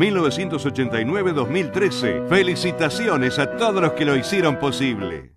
1989-2013. Felicitaciones a todos los que lo hicieron posible.